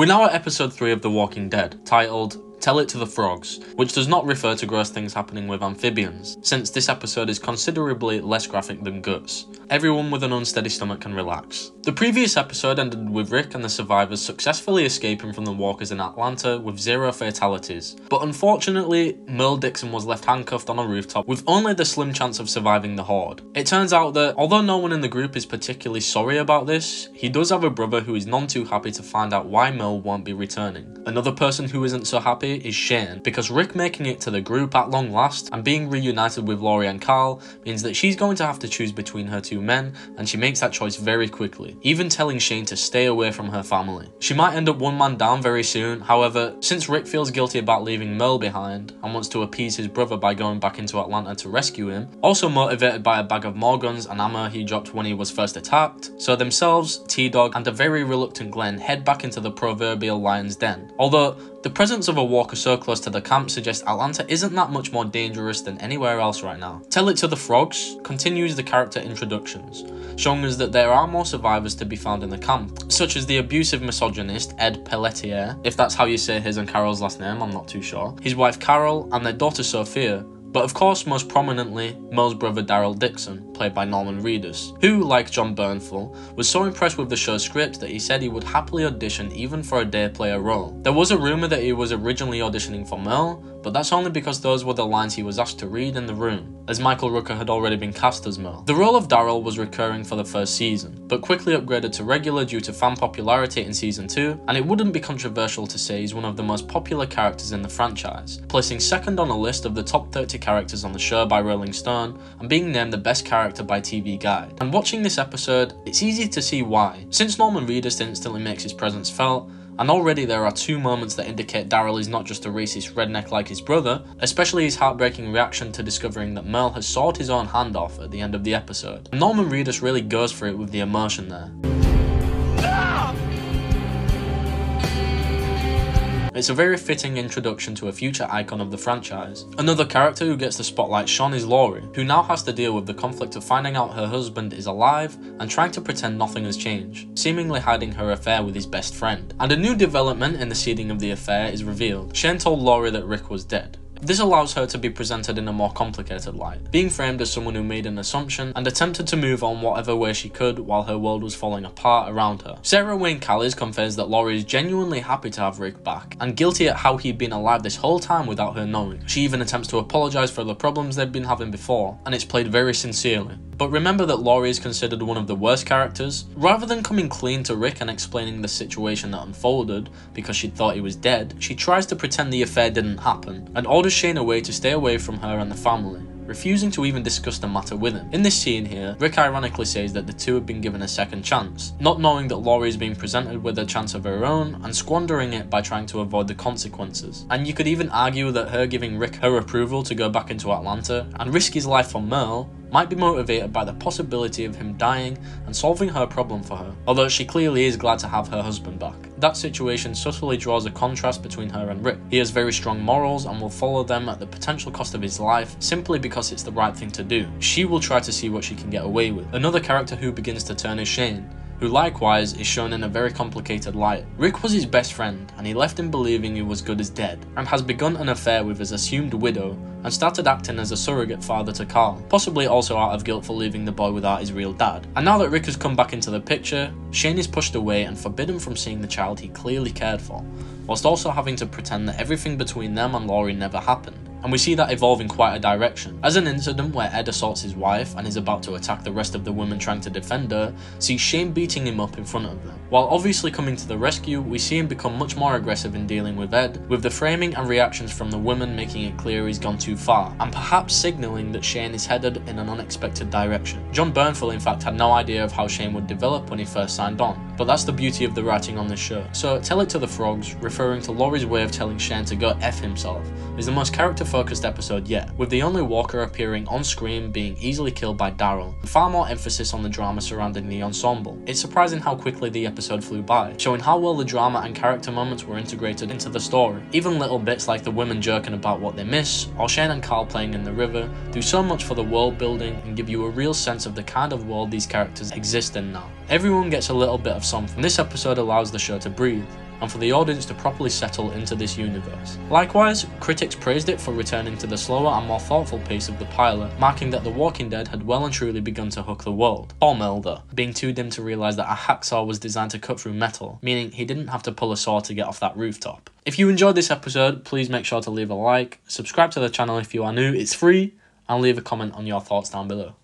We're now at episode 3 of The Walking Dead, titled Tell It to the Frogs, which does not refer to gross things happening with amphibians, since this episode is considerably less graphic than Guts. Everyone with an unsteady stomach can relax. The previous episode ended with Rick and the survivors successfully escaping from the walkers in Atlanta with zero fatalities, but unfortunately, Merle Dixon was left handcuffed on a rooftop with only the slim chance of surviving the horde. It turns out that, although no one in the group is particularly sorry about this, he does have a brother who is none too happy to find out why Merle won't be returning. Another person who isn't so happy is Shane, because Rick making it to the group at long last and being reunited with Lori and Carl means that she's going to have to choose between her two men, and she makes that choice very quickly, even telling Shane to stay away from her family. She might end up one man down very soon, however, since Rick feels guilty about leaving Merle behind and wants to appease his brother by going back into Atlanta to rescue him, also motivated by a bag of more guns and ammo he dropped when he was first attacked, so themselves, T-Dog, and a very reluctant Glenn head back into the proverbial lion's den. Although, the presence of a walker so close to the camp suggests Atlanta isn't that much more dangerous than anywhere else right now. Tell It to the Frogs continues the character introductions, showing us that there are more survivors to be found in the camp, such as the abusive misogynist Ed Peletier, if that's how you say his and Carol's last name, I'm not too sure, his wife Carol, and their daughter Sophia, but of course, most prominently, Merle's brother Daryl Dixon, played by Norman Reedus, who, like Jon Bernthal, was so impressed with the show's script that he said he would happily audition even for a day player role. There was a rumour that he was originally auditioning for Merle, but that's only because those were the lines he was asked to read in the room, as Michael Rooker had already been cast as Merle. The role of Daryl was recurring for the first season, but quickly upgraded to regular due to fan popularity in season 2, and it wouldn't be controversial to say he's one of the most popular characters in the franchise, placing second on a list of the top 30 characters on the show by Rolling Stone, and being named the best character by TV Guide. And watching this episode, it's easy to see why. Since Norman Reedus instantly makes his presence felt, and already there are two moments that indicate Daryl is not just a racist redneck like his brother, especially his heartbreaking reaction to discovering that Merle has sawed his own hand off at the end of the episode. Norman Reedus really goes for it with the emotion there. It's a very fitting introduction to a future icon of the franchise. Another character who gets the spotlight shone is Lori, who now has to deal with the conflict of finding out her husband is alive and trying to pretend nothing has changed, seemingly hiding her affair with his best friend. And a new development in the seeding of the affair is revealed. Shane told Lori that Rick was dead, this allows her to be presented in a more complicated light, being framed as someone who made an assumption and attempted to move on whatever way she could while her world was falling apart around her. Sarah Wayne Callies confirms that Lori is genuinely happy to have Rick back, and guilty at how he'd been alive this whole time without her knowing. She even attempts to apologise for the problems they've been having before, and it's played very sincerely. But remember that Lori is considered one of the worst characters. Rather than coming clean to Rick and explaining the situation that unfolded because she thought he was dead, she tries to pretend the affair didn't happen and orders Shane away to stay away from her and the family refusing to even discuss the matter with him. In this scene here, Rick ironically says that the two have been given a second chance, not knowing that Lori is being presented with a chance of her own and squandering it by trying to avoid the consequences. And you could even argue that her giving Rick her approval to go back into Atlanta and risk his life for Merle might be motivated by the possibility of him dying and solving her problem for her, although she clearly is glad to have her husband back. That situation subtly draws a contrast between her and Rick. He has very strong morals and will follow them at the potential cost of his life simply because it's the right thing to do. She will try to see what she can get away with. Another character who begins to turn is Shane who likewise is shown in a very complicated light. Rick was his best friend, and he left him believing he was good as dead, and has begun an affair with his assumed widow, and started acting as a surrogate father to Carl, possibly also out of guilt for leaving the boy without his real dad. And now that Rick has come back into the picture, Shane is pushed away and forbidden from seeing the child he clearly cared for, whilst also having to pretend that everything between them and Lori never happened and we see that evolve in quite a direction. As an incident where Ed assaults his wife and is about to attack the rest of the women trying to defend her, sees Shane beating him up in front of them. While obviously coming to the rescue, we see him become much more aggressive in dealing with Ed, with the framing and reactions from the women making it clear he's gone too far, and perhaps signalling that Shane is headed in an unexpected direction. Jon Bernthal in fact had no idea of how Shane would develop when he first signed on, but that's the beauty of the writing on this show. So Tell It to the Frogs, referring to Lori's way of telling Shane to go F himself, is the most character focused episode yet, with the only walker appearing on screen being easily killed by Daryl, and far more emphasis on the drama surrounding the ensemble. It's surprising how quickly the episode flew by, showing how well the drama and character moments were integrated into the story. Even little bits like the women jerking about what they miss, or Shane and Carl playing in the river, do so much for the world building and give you a real sense of the kind of world these characters exist in now. Everyone gets a little bit of something. This episode allows the show to breathe, and for the audience to properly settle into this universe. Likewise, critics praised it for returning to the slower and more thoughtful pace of the pilot, marking that The Walking Dead had well and truly begun to hook the world. Paul Melder, being too dim to realise that a hacksaw was designed to cut through metal, meaning he didn't have to pull a saw to get off that rooftop. If you enjoyed this episode, please make sure to leave a like, subscribe to the channel if you are new, it's free, and leave a comment on your thoughts down below.